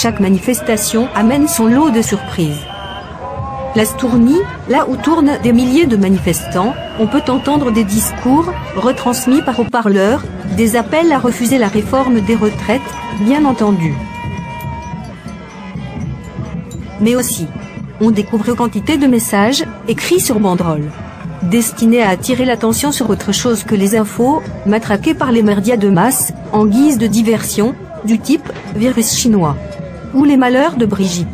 Chaque manifestation amène son lot de surprises. La Stournie, là où tournent des milliers de manifestants, on peut entendre des discours, retransmis par haut-parleurs, des appels à refuser la réforme des retraites, bien entendu. Mais aussi, on découvre quantité de messages, écrits sur banderoles, destinés à attirer l'attention sur autre chose que les infos, matraquées par les médias de masse, en guise de diversion, du type virus chinois ou les malheurs de Brigitte.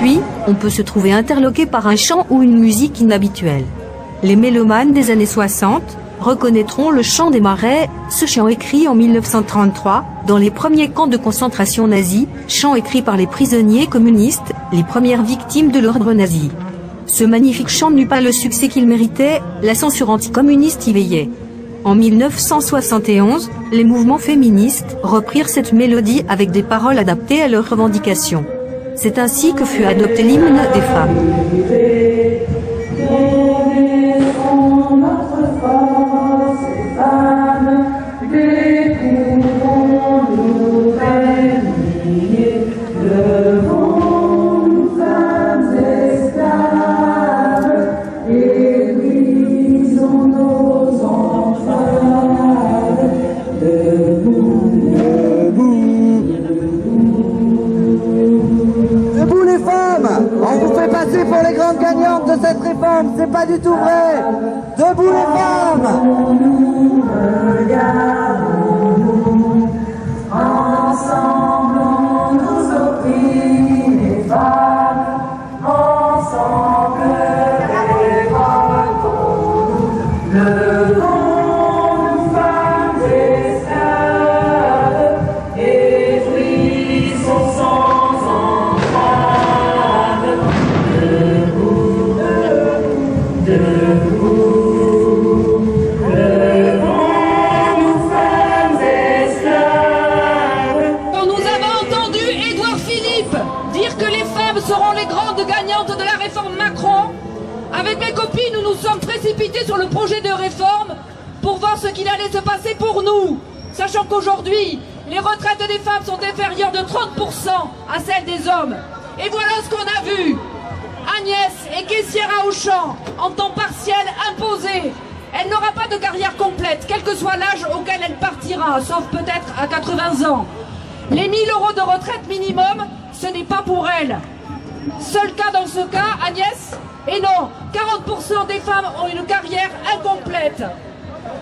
Puis, on peut se trouver interloqué par un chant ou une musique inhabituelle. Les mélomanes des années 60 reconnaîtront le chant des marais, ce chant écrit en 1933 dans les premiers camps de concentration nazis, chant écrit par les prisonniers communistes, les premières victimes de l'ordre nazi. Ce magnifique chant n'eut pas le succès qu'il méritait, la censure anticommuniste y veillait. En 1971, les mouvements féministes reprirent cette mélodie avec des paroles adaptées à leurs revendications. C'est ainsi que fut adopté l'hymne des femmes. C'est pas du tout vrai. Debout les femmes des femmes sont inférieures de 30% à celles des hommes. Et voilà ce qu'on a vu. Agnès est caissière à Auchan, en temps partiel imposé. Elle n'aura pas de carrière complète, quel que soit l'âge auquel elle partira, sauf peut-être à 80 ans. Les 1000 euros de retraite minimum, ce n'est pas pour elle. Seul cas dans ce cas, Agnès Et non, 40% des femmes ont une carrière incomplète.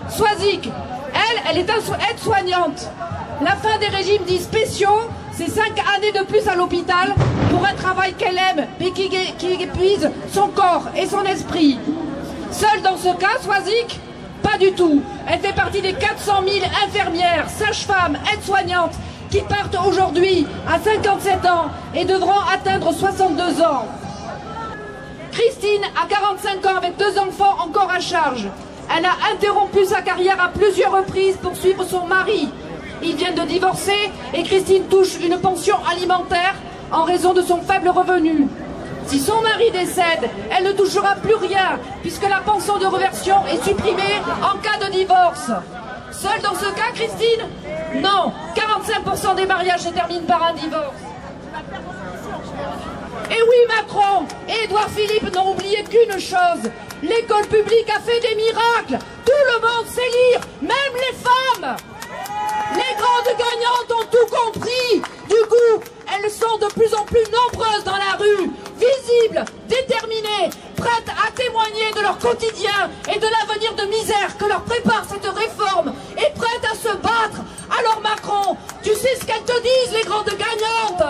Swazik, elle, elle est aide-soignante. La fin des régimes dits spéciaux, c'est 5 années de plus à l'hôpital pour un travail qu'elle aime, mais qui, son corps et son esprit. Seule dans ce cas, Swazik Pas du tout. Elle fait partie des 400 000 infirmières, sages-femmes, aides-soignantes qui partent aujourd'hui à 57 ans et devront atteindre 62 ans. Christine a 45 ans avec deux enfants encore à charge. Elle a interrompu sa carrière à plusieurs reprises pour suivre son mari. Il vient de divorcer et Christine touche une pension alimentaire en raison de son faible revenu. Si son mari décède, elle ne touchera plus rien puisque la pension de reversion est supprimée en cas de divorce. Seule dans ce cas, Christine Non 45% des mariages se terminent par un divorce. Et oui, Macron et Édouard Philippe n'ont oublié qu'une chose. L'école publique a fait des miracles. Tout le monde sait lire, même les femmes. Les grandes gagnantes ont tout compris. Du coup, elles sont de plus en plus nombreuses dans la rue, visibles, déterminées, prêtes à témoigner de leur quotidien et de l'avenir de misère que leur prépare cette réforme, et prêtes à se battre. Alors Macron, tu sais ce qu'elles te disent, les grandes gagnantes?